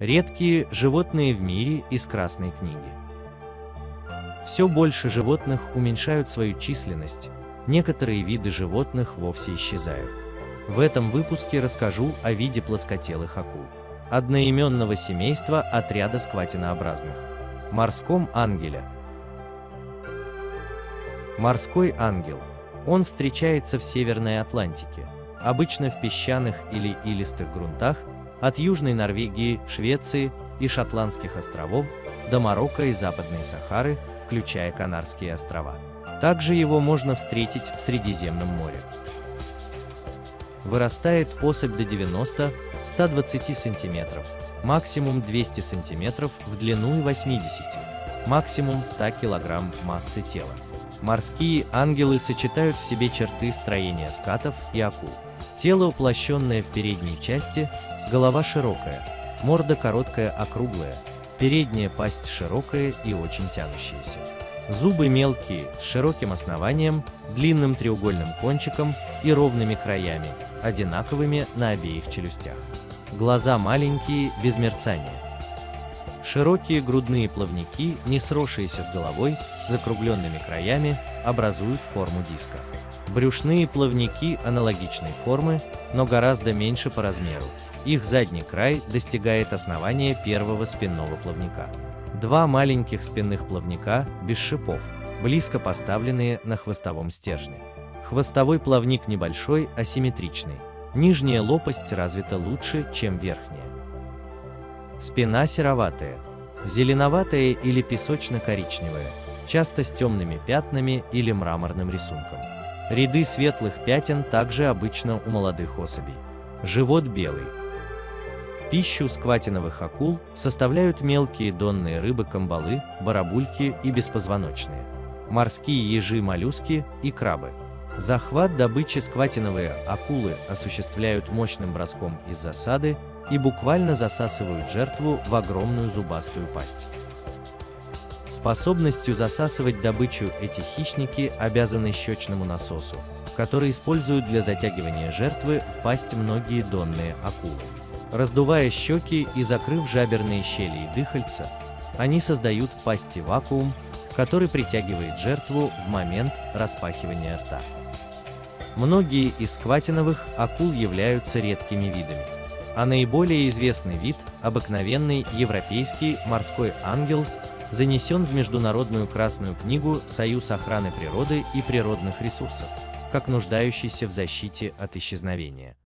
Редкие животные в мире из Красной книги. Все больше животных уменьшают свою численность, некоторые виды животных вовсе исчезают. В этом выпуске расскажу о виде плоскотелых акул, одноименного семейства отряда скватинообразных, морском ангеле. Морской ангел. Он встречается в Северной Атлантике, обычно в песчаных или илистых грунтах, от Южной Норвегии, Швеции и Шотландских островов до Марокко и Западной Сахары, включая Канарские острова. Также его можно встретить в Средиземном море. Вырастает особь до 90-120 см, максимум 200 см в длину и 80 максимум 100 кг массы тела. Морские ангелы сочетают в себе черты строения скатов и акул. Тело уплощенное в передней части, Голова широкая, морда короткая округлая, передняя пасть широкая и очень тянущаяся. Зубы мелкие, с широким основанием, длинным треугольным кончиком и ровными краями, одинаковыми на обеих челюстях. Глаза маленькие, без мерцания. Широкие грудные плавники, не сросшиеся с головой, с закругленными краями, образуют форму диска. Брюшные плавники аналогичной формы, но гораздо меньше по размеру. Их задний край достигает основания первого спинного плавника. Два маленьких спинных плавника, без шипов, близко поставленные на хвостовом стержне. Хвостовой плавник небольшой, асимметричный. Нижняя лопасть развита лучше, чем верхняя. Спина сероватая, зеленоватая или песочно-коричневая, часто с темными пятнами или мраморным рисунком. Ряды светлых пятен также обычно у молодых особей. Живот белый. Пищу скватиновых акул составляют мелкие донные рыбы-камбалы, барабульки и беспозвоночные, морские ежи-моллюски и крабы. Захват добычи скватиновые акулы осуществляют мощным броском из засады и буквально засасывают жертву в огромную зубастую пасть. Способностью засасывать добычу эти хищники обязаны щечному насосу, который используют для затягивания жертвы в пасть многие донные акулы. Раздувая щеки и закрыв жаберные щели и дыхальца, они создают в пасти вакуум, который притягивает жертву в момент распахивания рта. Многие из скватиновых акул являются редкими видами, а наиболее известный вид – обыкновенный европейский морской ангел занесен в Международную Красную книгу Союз охраны природы и природных ресурсов, как нуждающийся в защите от исчезновения.